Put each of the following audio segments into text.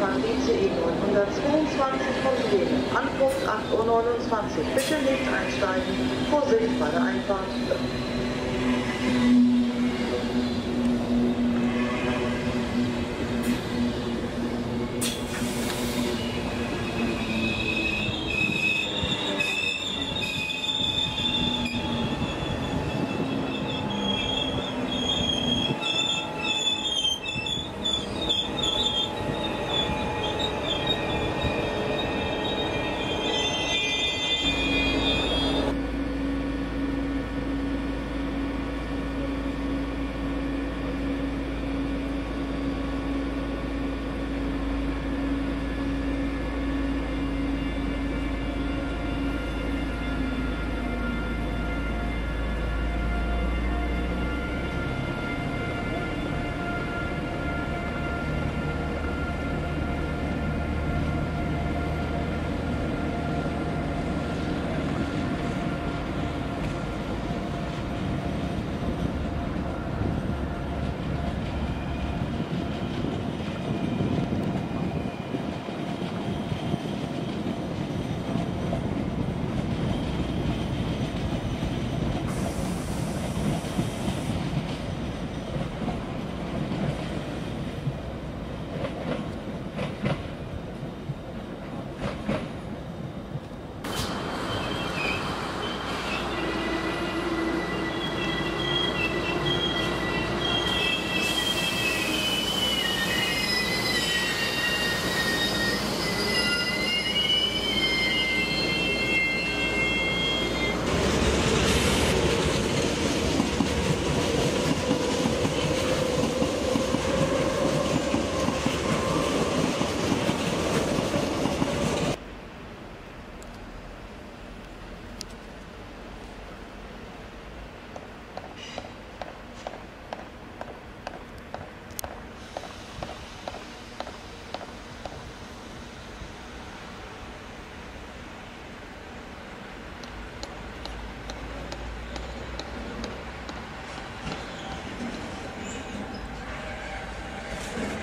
Einfahrt ICE 922 von Bremen. Ankunft 8.29 Uhr. Bitte nicht einsteigen. Vorsicht bei der Einfahrt.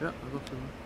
Ja, also einfach schön.